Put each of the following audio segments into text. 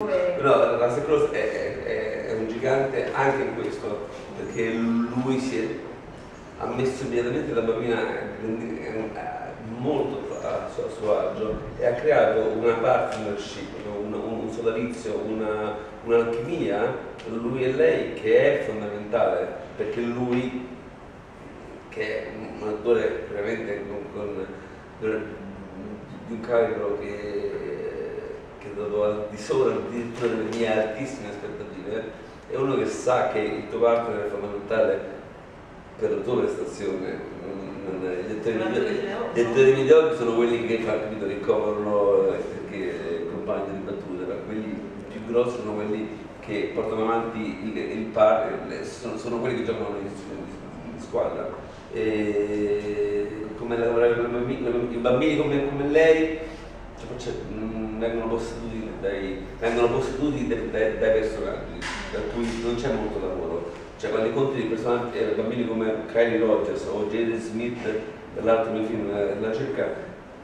Però Russell Crowe è, è, è, un gigante anche in questo, perché lui si è, ha messo immediatamente la bambina molto a suo, a suo agio e ha creato una partnership, un, un sodalizio, un'alchimia, un lui e lei, che è fondamentale, perché lui, che è un attore veramente con, con di un calibro che dato al di sopra addirittura delle mie altissime aspettative, è uno che sa che il tuo partner è fondamentale per la tua prestazione. Gli attori migliori sono quelli che capito, ricoprono perché compagni di battuta, ma quelli più grossi sono quelli che portano avanti il, il par, sono, sono, quelli che giocano in, in squadra. E come lavorare con i bambini, i bambini come, come lei cioè, vengono posseduti dai, vengono posseduti dai, dai, dai personaggi, per cui non c'è molto lavoro. Cioè quando incontri personaggi, eh, bambini come Kylie Rogers o Jaden Smith dell'altro mio film eh, La cerca,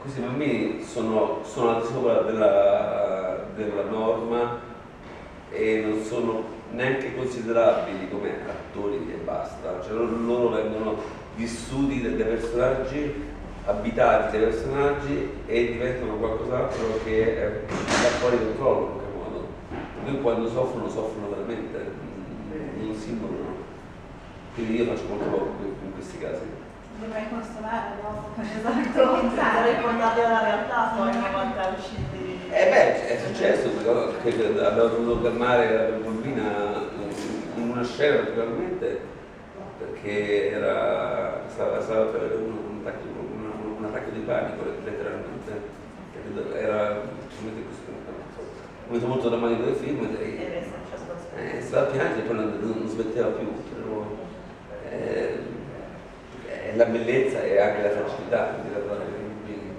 questi bambini sono, sono al di sopra della, della norma e non sono neanche considerabili come attori e basta, cioè loro vengono vissuti dai personaggi abitati dai personaggi e diventano qualcos'altro che è fuori controllo in qualche modo. Noi quando soffrono, soffrono veramente, non si muovono. Quindi io faccio molto poco in questi casi. Dovrei consolare dopo. Esatto, dovrei portarli alla realtà poi una volta usciti. Eh beh, è successo che abbiamo dovuto fermare la bambina in una scena naturalmente perché era, stava, stava per un attacco attacco di panico letteralmente. Era venuto molto drammatico del film e eh, stava a piangere e poi non, non, smetteva più. Però, eh, la bellezza e anche la facilità di lavorare con i bambini.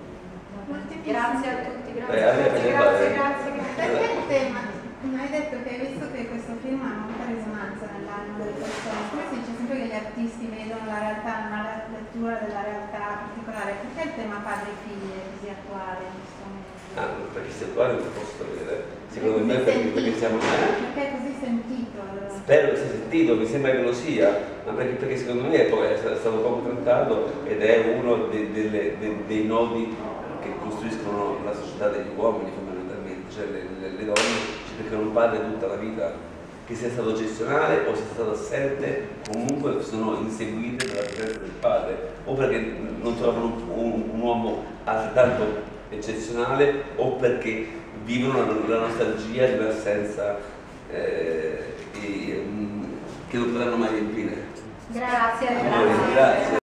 Grazie a tutti, grazie. Eh, grazie, grazie, grazie, grazie. Perché il tema? Hai detto che hai visto che questo film ha molta risonanza nell'animo delle persone. Come si dice sempre che gli artisti vedono la realtà, una lettura della realtà particolare, perché il tema padre-figli è così attuale in questo momento? Ah, perché sia attuale non posso sapere. Secondo me perché, perché siamo... Perché è così sentito? Spero che sia sentito, mi sembra che lo sia, ma perché, perché secondo me è, è, stato poco trattato ed è uno de, de, de, dei nodi che costruiscono la società degli uomini fondamentalmente, cioè le, le, le donne cercano un padre tutta la vita che sia stato gestionale o sia stato assente, comunque sono inseguite dalla presenza del padre, o perché non trovano un, un uomo altrettanto eccezionale o perché vivono la, nostalgia di un'assenza eh, che non potranno mai riempire. Grazie. grazie. grazie.